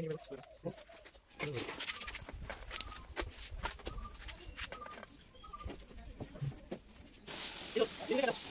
に目指す。よし、入れてから。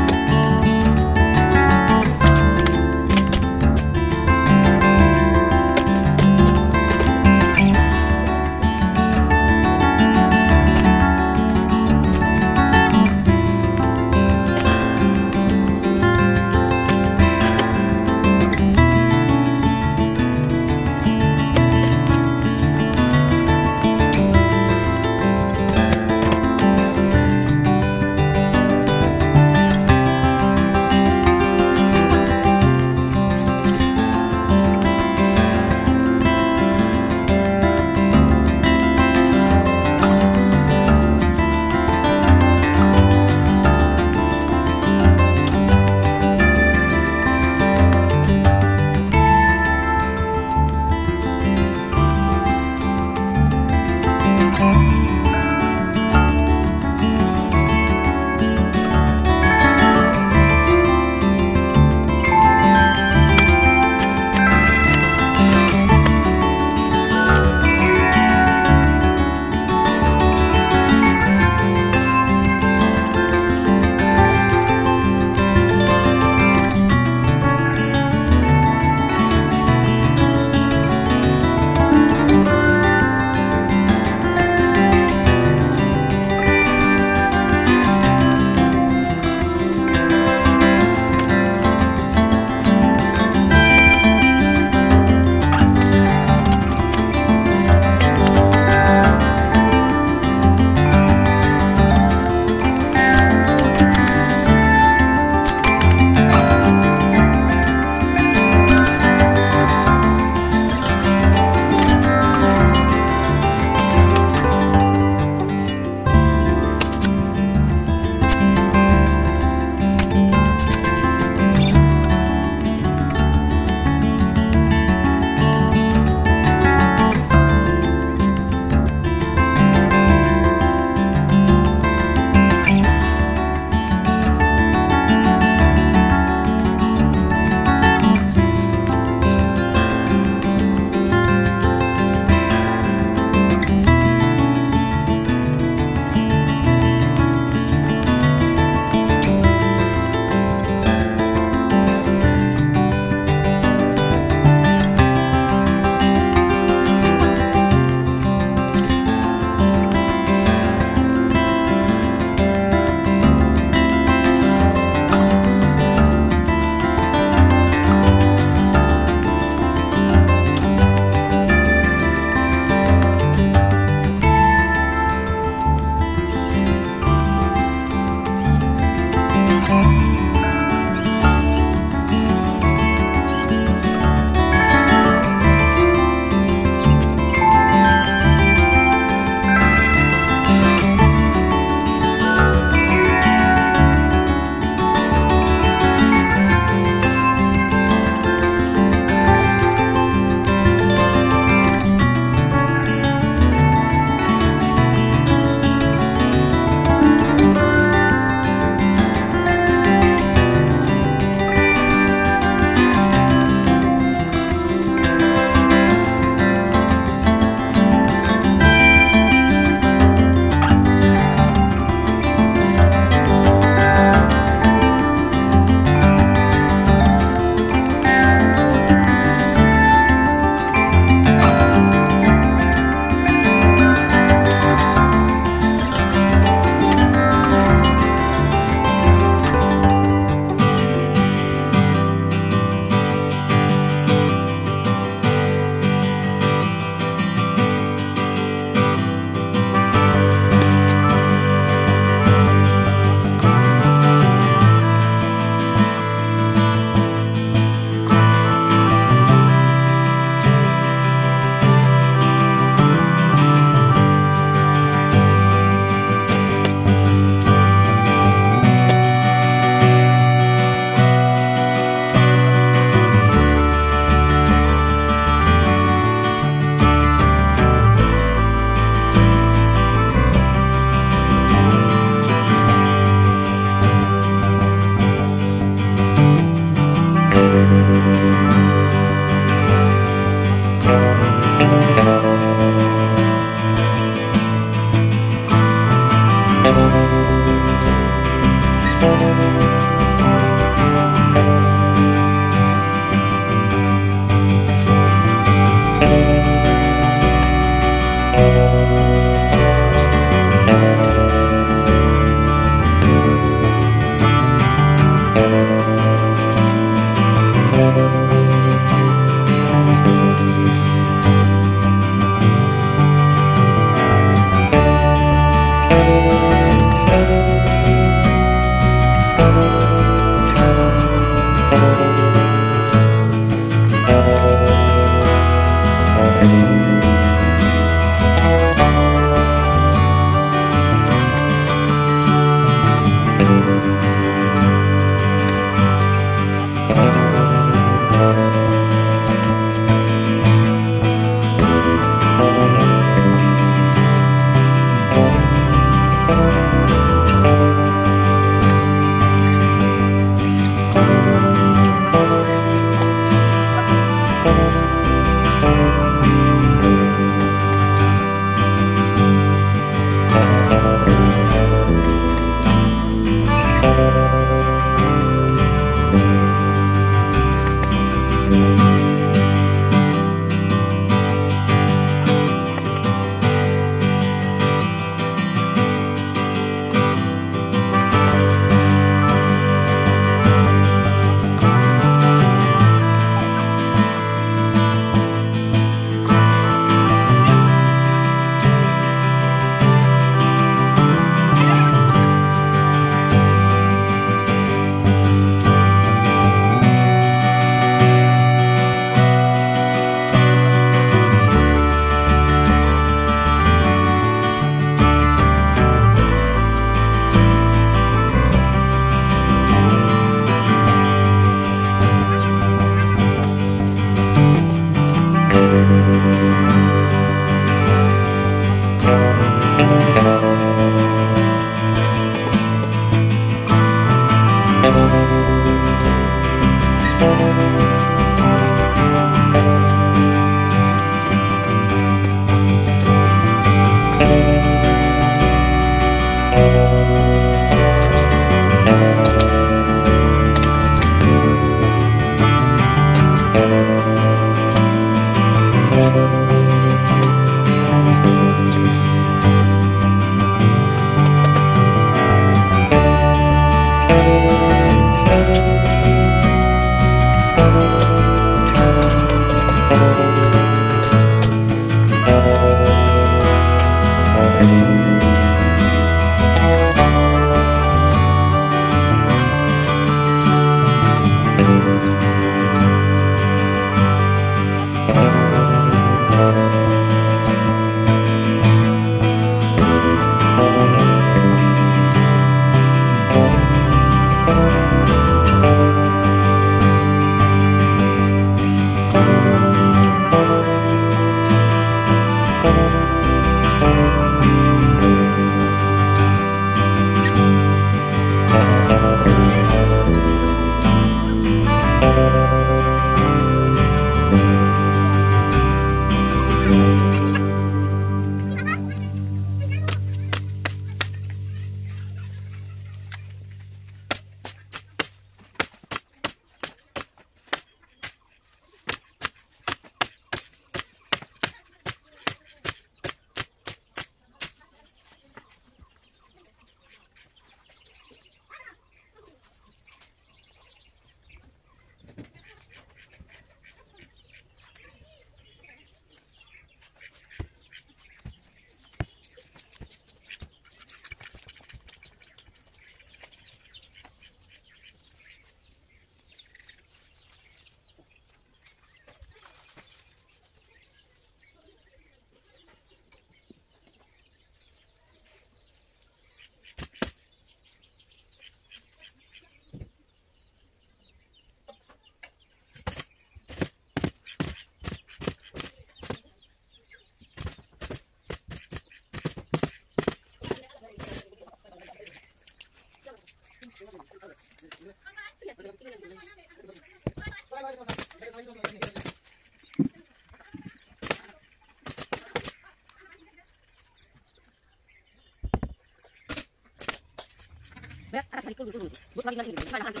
何でだって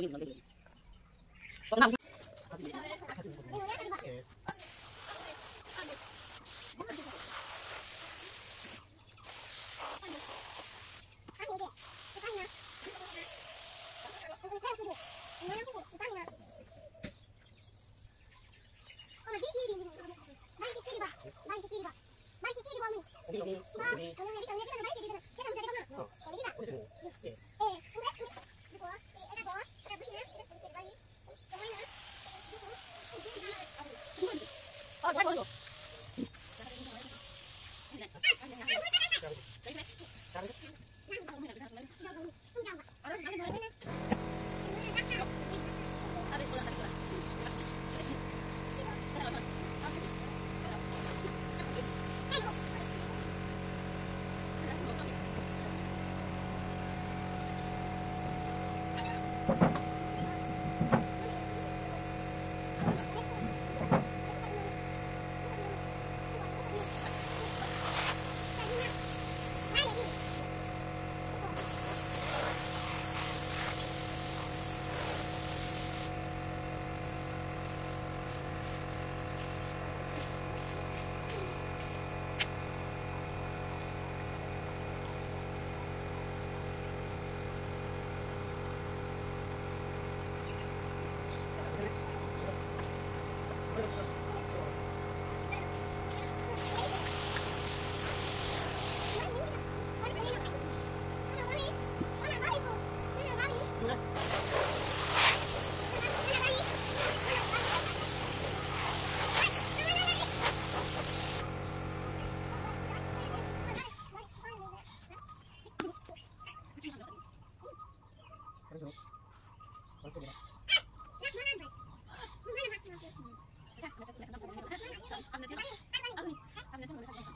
言うんだよ。あ、あ、あ、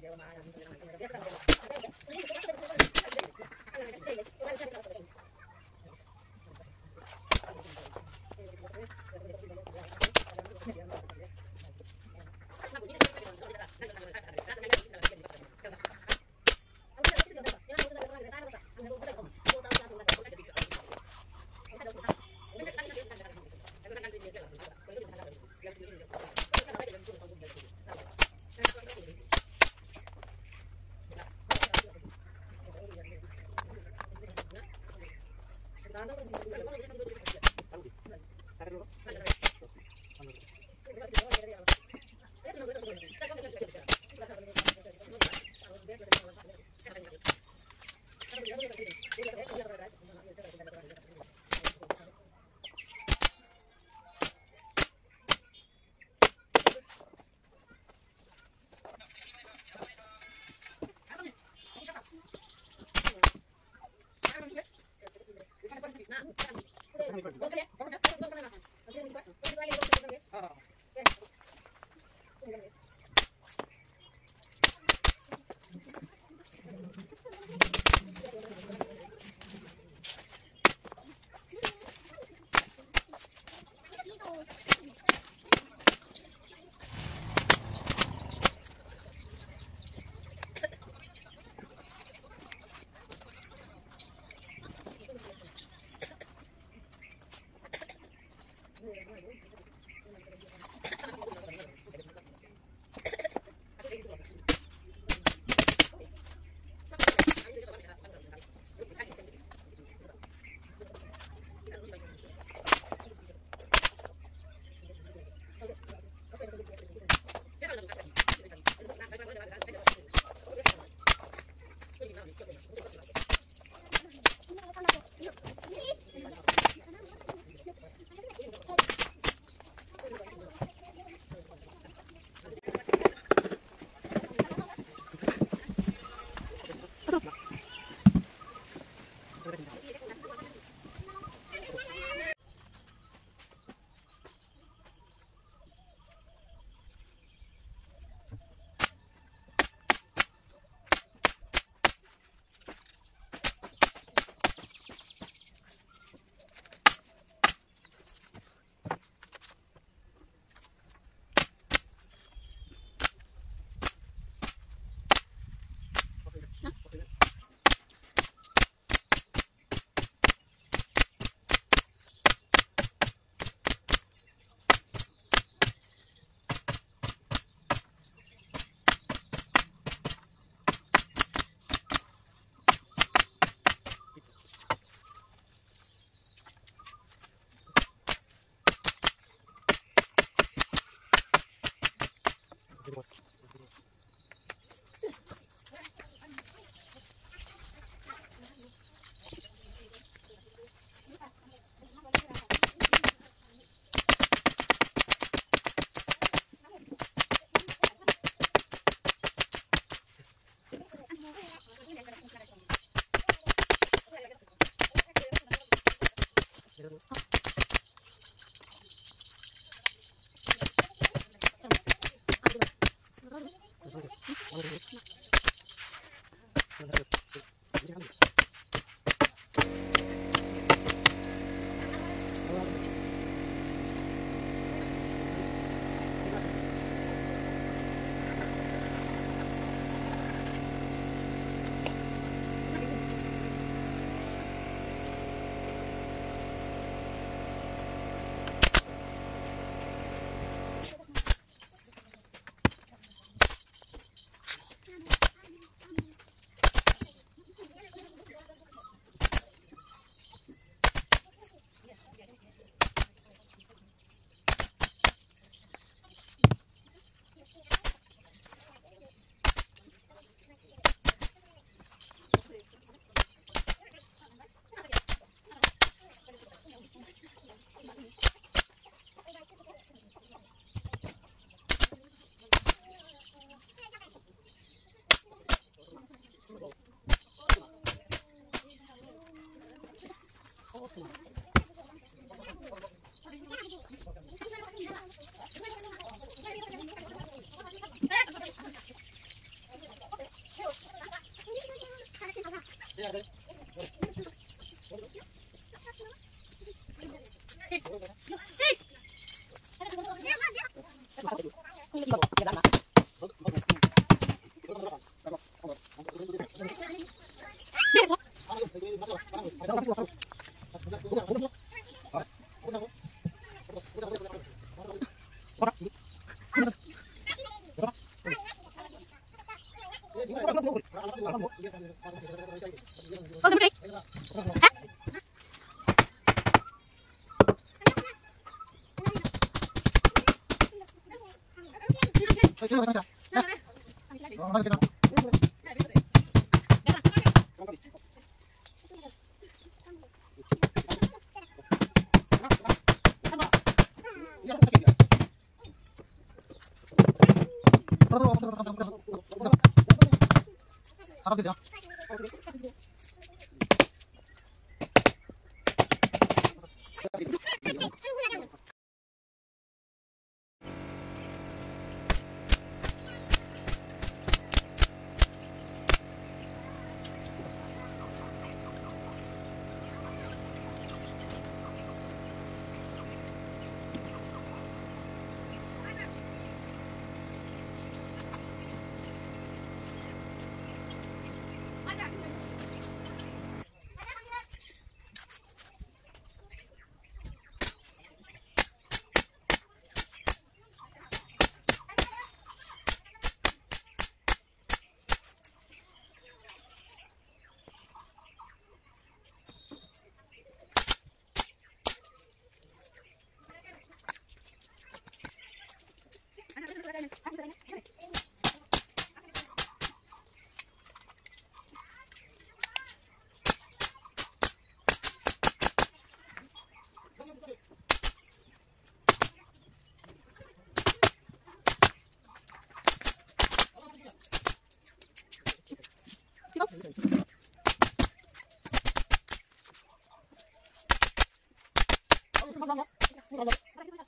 Jangan 嗯，这样子，这，我这边，我这边，我这边。Thank you. Thank.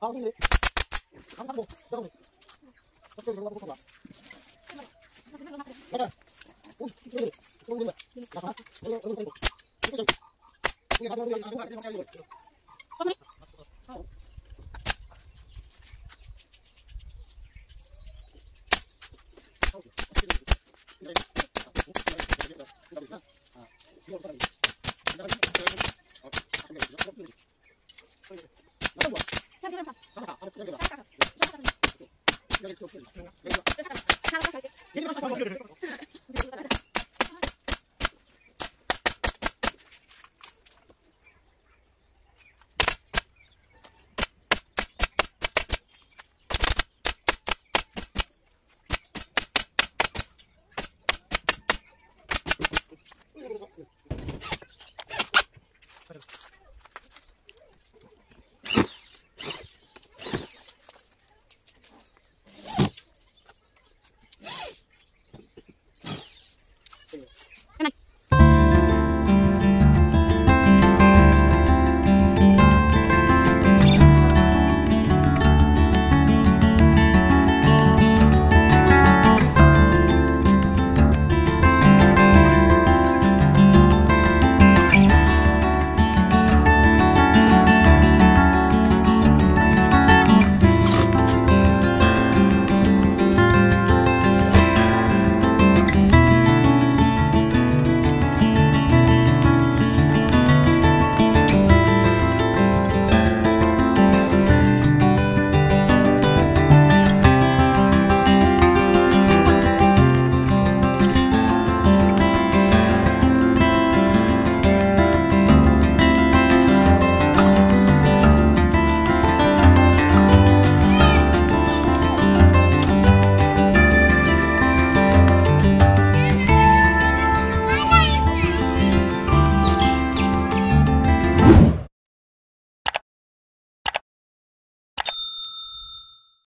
好，兄弟，好，看不，这 个、这个、这个、这个、这个、那个、东、东、东东的、那啥、东东、东东、东东、不行，我给他东东、东东、东东、给他东东、东东。